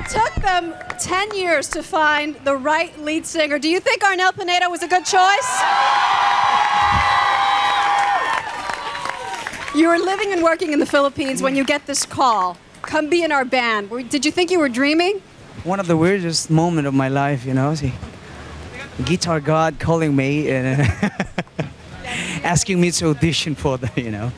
it took them 10 years to find the right lead singer. Do you think Arnel Pineda was a good choice? You were living and working in the Philippines when you get this call. Come be in our band. Did you think you were dreaming? One of the weirdest moment of my life, you know. See, guitar god calling me and uh, asking me to audition for the, you know.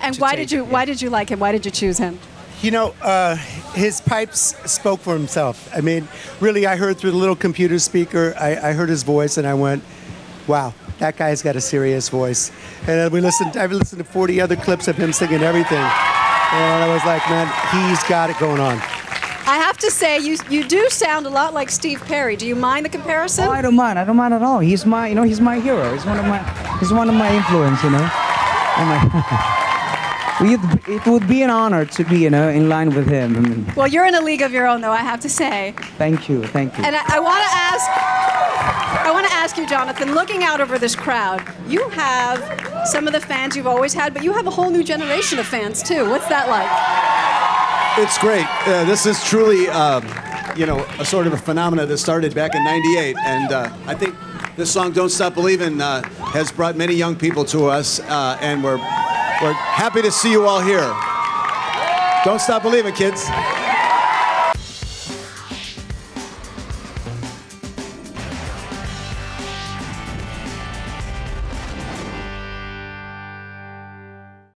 And why did you why did you like him? Why did you choose him? You know, uh, his pipes spoke for himself. I mean, really, I heard through the little computer speaker, I, I heard his voice, and I went, "Wow, that guy's got a serious voice." And then we listened. I've listened to 40 other clips of him singing everything, and I was like, "Man, he's got it going on." I have to say, you you do sound a lot like Steve Perry. Do you mind the comparison? Oh, I don't mind. I don't mind at all. He's my, you know, he's my hero. He's one of my, he's one of my influence, you know. And my- it would be an honor to be, you know, in line with him. I mean, well, you're in a league of your own, though. I have to say. thank you, thank you. And I, I want to ask, I want to ask you, Jonathan. Looking out over this crowd, you have some of the fans you've always had, but you have a whole new generation of fans too. What's that like? It's great. Uh, this is truly, um, you know, a sort of a phenomenon that started back in '98, and uh, I think this song "Don't Stop Believing" uh, has brought many young people to us, uh, and we're we're happy to see you all here. Don't stop believing, kids.